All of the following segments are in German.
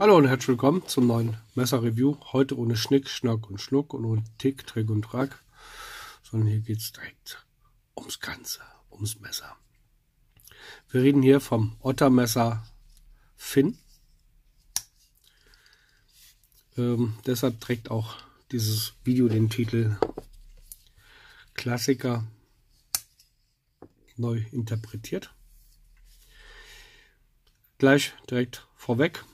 Hallo und herzlich willkommen zum neuen Messer-Review. Heute ohne Schnick, Schnack und Schnuck und ohne Tick, Trick und Track, sondern hier geht es direkt ums Ganze, ums Messer. Wir reden hier vom Ottermesser Finn. Ähm, deshalb trägt auch dieses Video den Titel Klassiker neu interpretiert. Gleich direkt vorweg.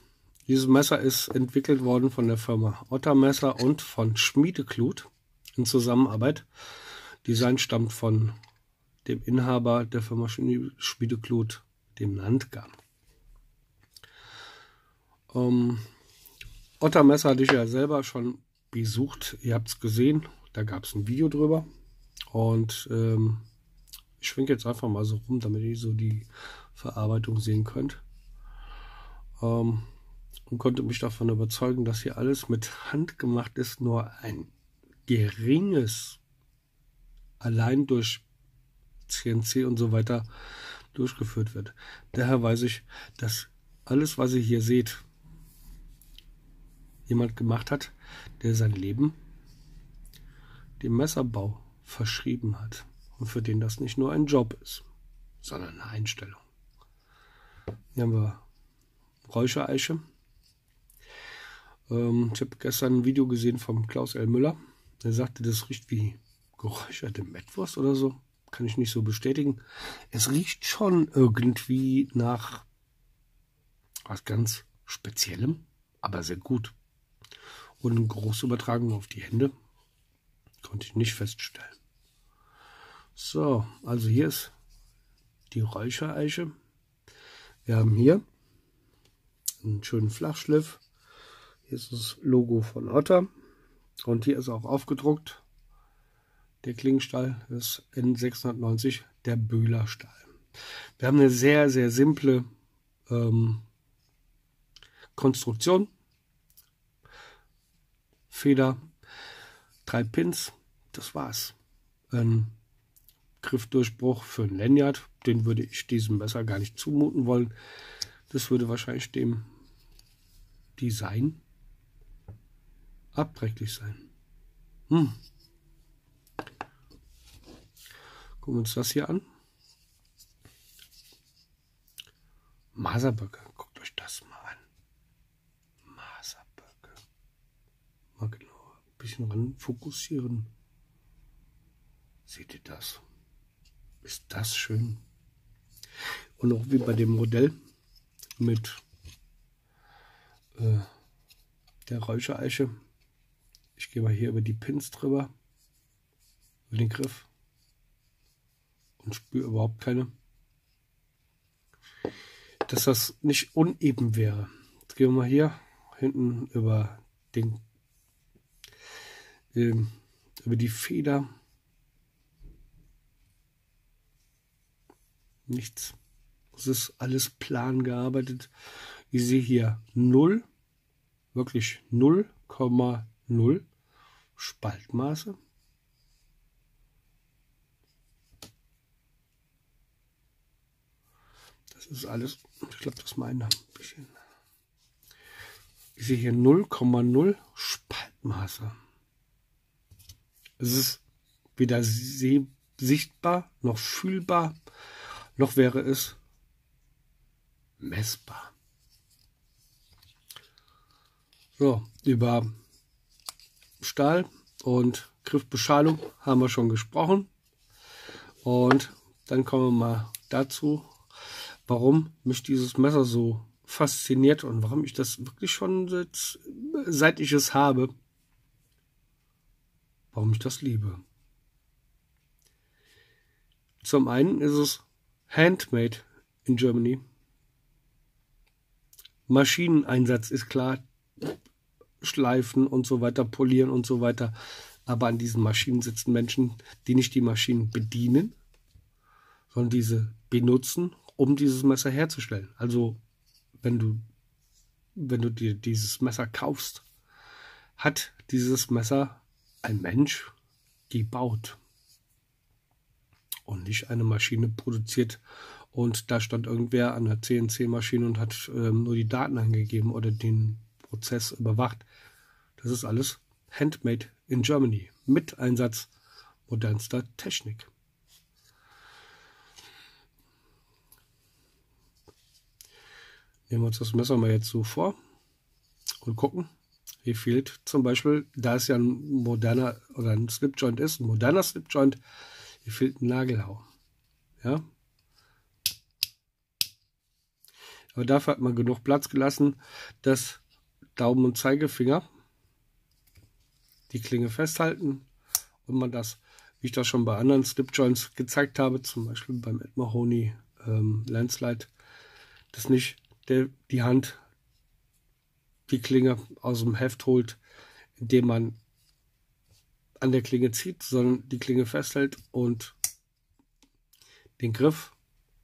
Dieses Messer ist entwickelt worden von der Firma Ottermesser und von Schmiedeklut in Zusammenarbeit. Design stammt von dem Inhaber der Firma Schmiedeklut, dem Landgar. Ähm, Ottermesser hatte ich ja selber schon besucht. Ihr habt es gesehen, da gab es ein Video drüber. Und ähm, ich schwenke jetzt einfach mal so rum, damit ihr so die Verarbeitung sehen könnt. Ähm, und konnte mich davon überzeugen, dass hier alles mit Hand gemacht ist, nur ein geringes, allein durch CNC und so weiter durchgeführt wird. Daher weiß ich, dass alles, was ihr hier seht, jemand gemacht hat, der sein Leben dem Messerbau verschrieben hat und für den das nicht nur ein Job ist, sondern eine Einstellung. Hier haben wir Räuchereiche. Ähm, ich habe gestern ein Video gesehen vom Klaus L. Müller. Der sagte, das riecht wie geräucherte Mettwurst oder so. Kann ich nicht so bestätigen. Es riecht schon irgendwie nach was ganz Speziellem, aber sehr gut. Und eine große Übertragung auf die Hände konnte ich nicht feststellen. So, also hier ist die Räuchereiche. Wir haben hier einen schönen Flachschliff. Hier ist das Logo von Otter. Und hier ist auch aufgedruckt der Klingenstahl ist N690, der Böhler Stahl. Wir haben eine sehr, sehr simple ähm, Konstruktion. Feder, drei Pins, das war's. Ein Griffdurchbruch für ein Lanyard, den würde ich diesem Messer gar nicht zumuten wollen. Das würde wahrscheinlich dem Design abträglich sein. Hm. Gucken wir uns das hier an. Maserböcke, guckt euch das mal an. Maserböcke. Mal genau ein bisschen ran fokussieren. Seht ihr das? Ist das schön? Und auch wie bei dem Modell mit äh, der Räuchereiche. Ich gehe mal hier über die Pins drüber, über den Griff und spüre überhaupt keine. Dass das nicht uneben wäre. Jetzt gehen wir mal hier hinten über den äh, über die Feder. Nichts. Es ist alles plan gearbeitet. Ich sehe hier 0, wirklich 0,0 Spaltmaße. Das ist alles, ich glaube, das meine ein bisschen. Ich sehe hier 0,0 Spaltmaße. Es ist weder sichtbar noch fühlbar, noch wäre es messbar. So, über Stahl und Griffbeschalung haben wir schon gesprochen. Und dann kommen wir mal dazu, warum mich dieses Messer so fasziniert und warum ich das wirklich schon seit, seit ich es habe, warum ich das liebe. Zum einen ist es handmade in Germany. Maschineneinsatz ist klar, schleifen und so weiter, polieren und so weiter. Aber an diesen Maschinen sitzen Menschen, die nicht die Maschinen bedienen, sondern diese benutzen um dieses Messer herzustellen. Also wenn du, wenn du dir dieses Messer kaufst, hat dieses Messer ein Mensch gebaut und nicht eine Maschine produziert, und da stand irgendwer an der CNC-Maschine und hat ähm, nur die Daten angegeben oder den Prozess überwacht. Das ist alles handmade in Germany mit Einsatz modernster Technik. Nehmen wir uns das Messer mal jetzt so vor und gucken. Hier fehlt zum Beispiel, da es ja ein moderner oder ein Slipjoint ist, ein moderner Slipjoint, hier fehlt ein Nagelhau. Ja. Aber dafür hat man genug Platz gelassen, dass Daumen und Zeigefinger die Klinge festhalten und man das, wie ich das schon bei anderen Slipjoints gezeigt habe, zum Beispiel beim Ed Mahoney ähm, Landslide, das nicht der, die Hand die Klinge aus dem Heft holt, indem man an der Klinge zieht, sondern die Klinge festhält und den Griff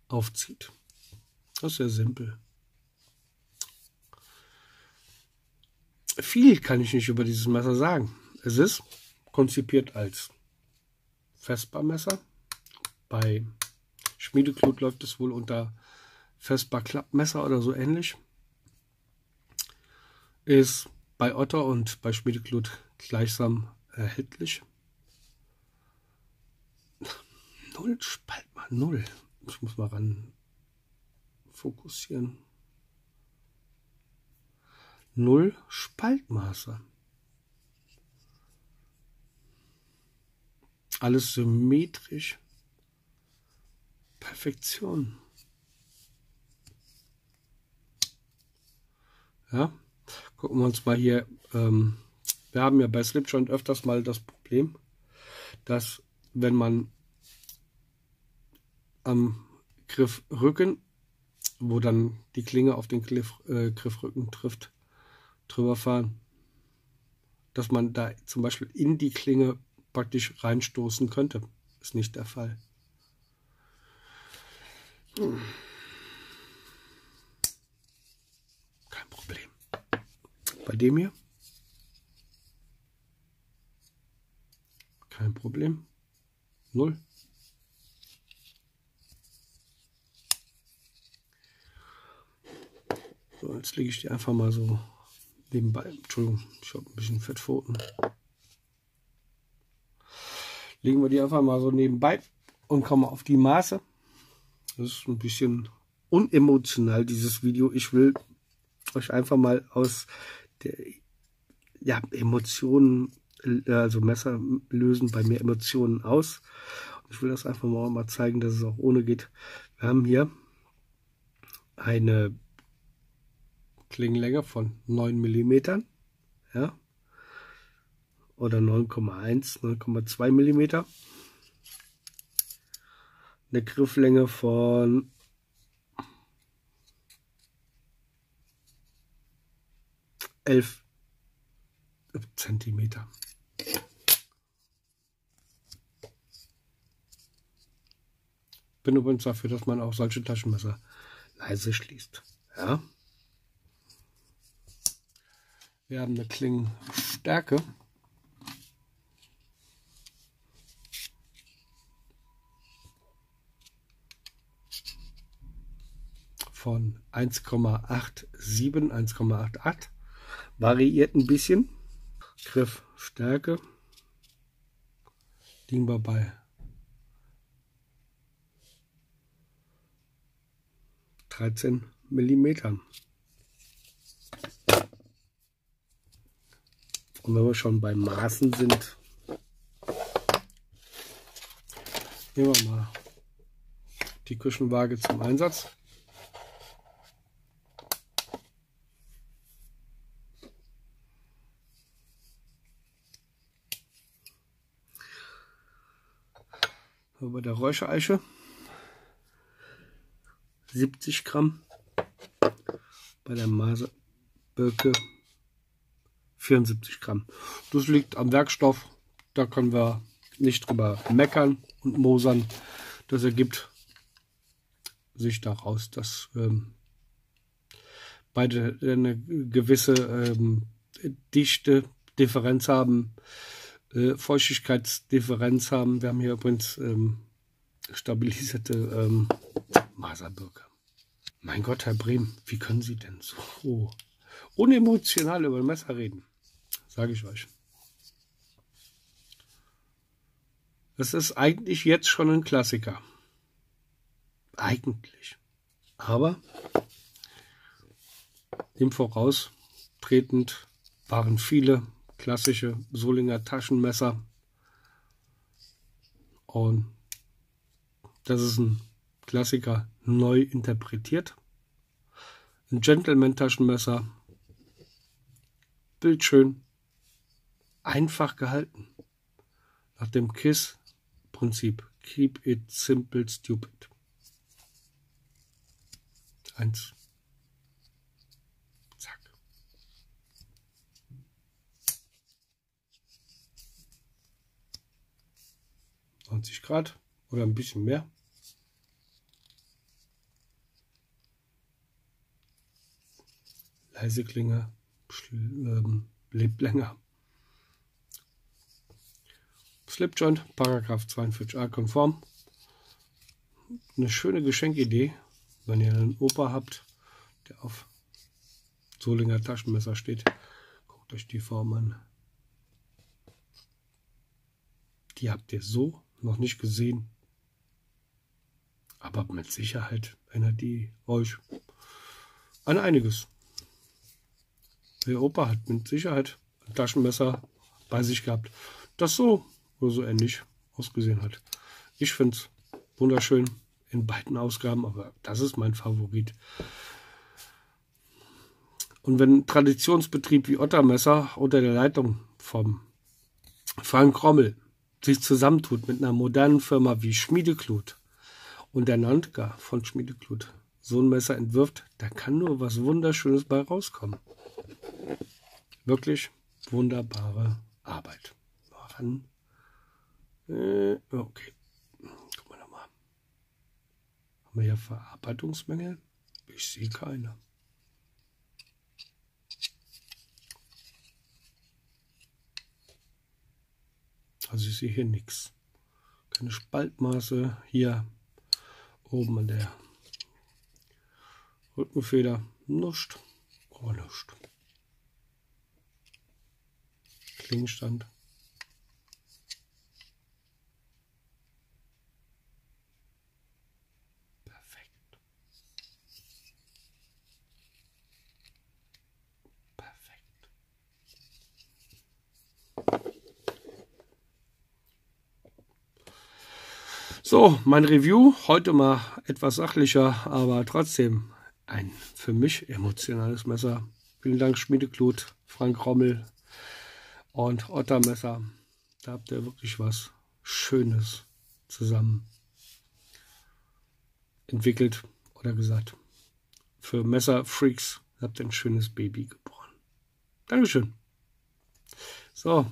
aufzieht. Das ist sehr simpel. Viel kann ich nicht über dieses Messer sagen. Es ist konzipiert als Festbarmesser. Bei Schmiedeklut läuft es wohl unter Festbar-Klappmesser oder so ähnlich. Ist bei Otter und bei Schmiedeklut gleichsam erhältlich. Null Spalt mal null. Ich muss mal ran fokussieren. Null Spaltmaße. Alles symmetrisch. Perfektion. Ja, gucken wir uns mal hier. Ähm, wir haben ja bei Slipjoint öfters mal das Problem, dass wenn man am Griffrücken, wo dann die Klinge auf den Griff, äh, Griffrücken trifft, drüber fahren, dass man da zum Beispiel in die Klinge praktisch reinstoßen könnte. Ist nicht der Fall. Kein Problem. Bei dem hier? Kein Problem. Null. So, jetzt lege ich die einfach mal so nebenbei. Entschuldigung, ich habe ein bisschen Fettpfoten legen wir die einfach mal so nebenbei und kommen auf die Maße. Das ist ein bisschen unemotional, dieses Video. Ich will euch einfach mal aus der ja, Emotionen, also Messer lösen bei mir Emotionen aus. Ich will das einfach mal, mal zeigen, dass es auch ohne geht. Wir haben hier eine Klingenlänge von 9 mm. Ja, oder 9,1, 9,2 mm. Eine Grifflänge von elf Zentimeter. Bin übrigens dafür, dass man auch solche Taschenmesser leise schließt. Ja. Wir haben eine Klingenstärke von 1,87, 1,88. Variiert ein bisschen. Griffstärke liegen wir bei 13 Millimetern. Und wenn wir schon bei Maßen sind, nehmen wir mal die Küchenwaage zum Einsatz. Bei der Räuchereiche 70 Gramm, bei der Masebirke 74 Gramm. Das liegt am Werkstoff, da können wir nicht drüber meckern und mosern. Das ergibt sich daraus, dass ähm, beide eine gewisse ähm, Dichte, Differenz haben äh, Feuchtigkeitsdifferenz haben. Wir haben hier übrigens ähm, stabilisierte ähm, Maserbirke. Mein Gott, Herr Brehm, wie können Sie denn so unemotional über Messer reden? Sage ich euch. Das ist eigentlich jetzt schon ein Klassiker. Eigentlich. Aber dem voraustretend waren viele klassische Solinger Taschenmesser. Und das ist ein Klassiker neu interpretiert. Ein Gentleman-Taschenmesser. Bildschön. Einfach gehalten. Nach dem KISS-Prinzip. Keep it simple, stupid. Eins. 180 Grad oder ein bisschen mehr. Leise Klinge ähm, lebt länger. Slip Joint, Paragraph 42a konform. Eine schöne Geschenkidee, wenn ihr einen Opa habt, der auf Solinger Taschenmesser steht. Guckt euch die Form an. Die habt ihr so noch nicht gesehen. Aber mit Sicherheit erinnert die euch an einiges. Der Opa hat mit Sicherheit ein Taschenmesser bei sich gehabt, das so oder so ähnlich ausgesehen hat. Ich finde es wunderschön in beiden Ausgaben, aber das ist mein Favorit. Und wenn ein Traditionsbetrieb wie Ottermesser unter der Leitung vom Frank Rommel sich zusammentut mit einer modernen Firma wie Schmiedeklut und der Nantka von Schmiedeklut so ein Messer entwirft, da kann nur was Wunderschönes bei rauskommen. Wirklich wunderbare Arbeit. Machen. Äh, okay. Guck mal nochmal. Haben wir hier Verarbeitungsmängel? Ich sehe keine. Also ich sehe hier nichts. Keine Spaltmaße hier oben an der Rückenfeder. Nuscht. Oh, nuscht. Gegenstand. So, mein Review heute mal etwas sachlicher, aber trotzdem ein für mich emotionales Messer. Vielen Dank Schmiedeklut, Frank Rommel, und Ottermesser. Da habt ihr wirklich was Schönes zusammen entwickelt oder gesagt. Für Messerfreaks habt ihr ein schönes Baby geboren. Dankeschön. So,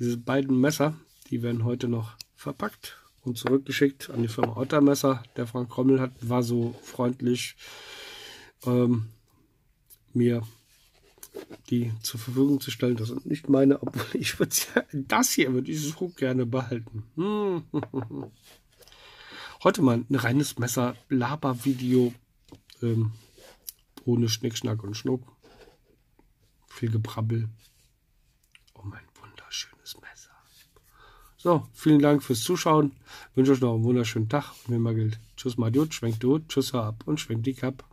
diese beiden Messer, die werden heute noch verpackt und zurückgeschickt an die Firma Ottermesser. Der Frank Rommel hat, war so freundlich, ähm, mir die zur Verfügung zu stellen. Das sind nicht meine, obwohl ich würde das hier würde ich so gerne behalten. Heute mal ein reines Messer-Laber-Video ähm, ohne Schnickschnack und Schnuck. Viel Gebrabbel. Oh, mein wunderschönes Messer. So, vielen Dank fürs Zuschauen. Ich wünsche euch noch einen wunderschönen Tag. Und immer gilt, tschüss, Madiot, schwenkt du, tschüss, ab und schwenkt die Kapp.